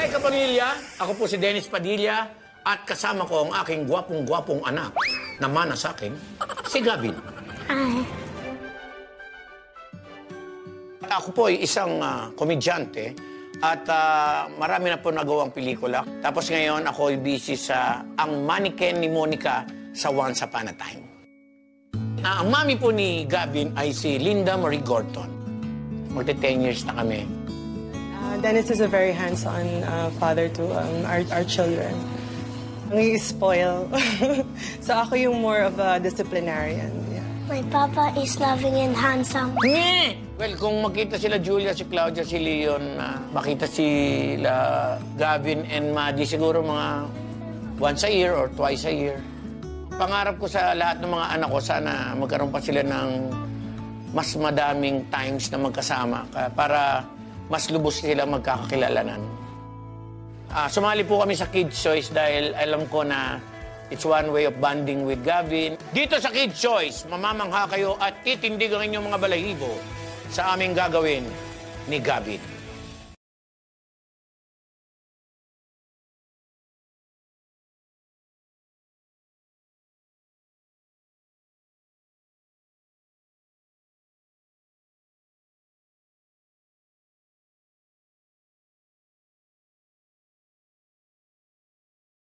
Hi kapamilya, ako po si Dennis Padilla at kasama ko ang aking gwapong-gwapong anak na mana sa akin, si Gavin. Hi. Ako po ay isang ah, komedyante at ah, marami na po nagawang pelikula. Tapos ngayon ako ay busy sa ang mannequin ni Monica sa Once Upon a Time. Ah, ang mami po ni Gavin ay si Linda Marie Gorton. Magti 10 years na kami. Uh, Dennis is a very hands-on uh, father to um, our, our children. Ang spoil. so ako yung more of a disciplinarian. Yeah. My papa is loving and handsome. Well, kung makita sila Julia, si Claudia, si Leon, na makita sila Gavin and Maddie, siguro mga once a year or twice a year. Pangarap ko sa lahat ng mga anak ko, sana magkaroon pa sila ng mas madaming times na magkasama ka- para mas lubos sila magkakakilalanan. Ah, sumali po kami sa Kids Choice dahil alam ko na it's one way of bonding with Gavin. Dito sa Kids Choice, mamamangha kayo at titindig ang inyong mga balahibo sa aming gagawin ni Gavin.